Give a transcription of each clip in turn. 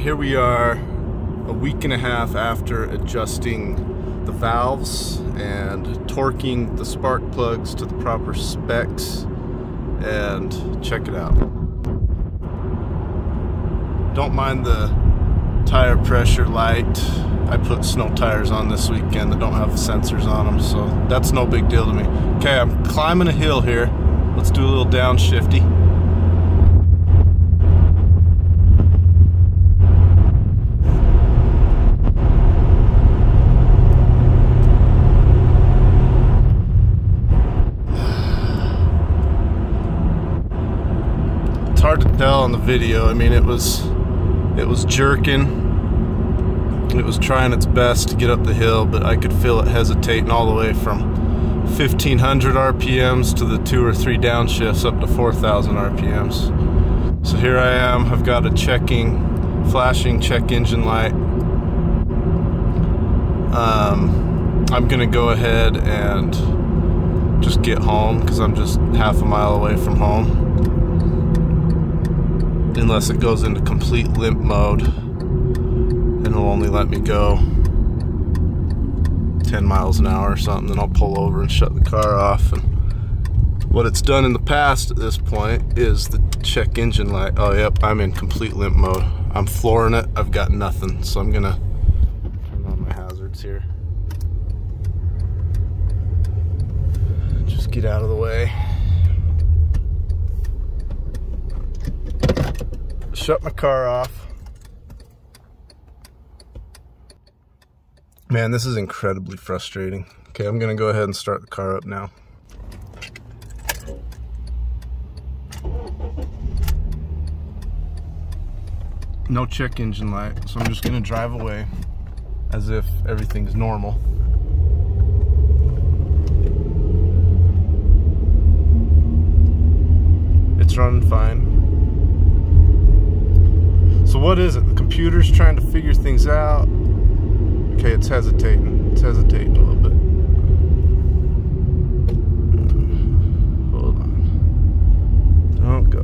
here we are a week and a half after adjusting the valves and torquing the spark plugs to the proper specs and check it out. Don't mind the tire pressure light. I put snow tires on this weekend that don't have the sensors on them, so that's no big deal to me. Okay, I'm climbing a hill here. Let's do a little downshifty. Tell on the video. I mean, it was it was jerking. It was trying its best to get up the hill, but I could feel it hesitating all the way from 1500 RPMs to the two or three downshifts up to 4000 RPMs. So here I am. I've got a checking, flashing check engine light. Um, I'm gonna go ahead and just get home because I'm just half a mile away from home unless it goes into complete limp mode and it'll only let me go 10 miles an hour or something then I'll pull over and shut the car off. And what it's done in the past at this point is the check engine light. Oh yep I'm in complete limp mode. I'm flooring it. I've got nothing. So I'm gonna turn on my hazards here. Just get out of the way shut my car off. Man, this is incredibly frustrating. Okay, I'm gonna go ahead and start the car up now. No check engine light, so I'm just gonna drive away as if everything's normal. It's running fine. So what is it? The computer's trying to figure things out. Okay, it's hesitating. It's hesitating a little bit. Hold on. Don't go.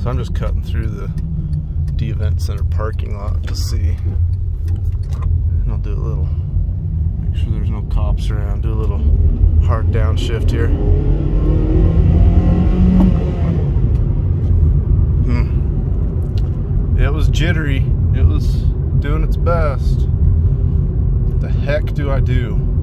So I'm just cutting through the D-Event Center parking lot to see. And I'll do a little, make sure there's no cops around. Do a little hard downshift here. It was jittery. It was doing its best. What the heck do I do?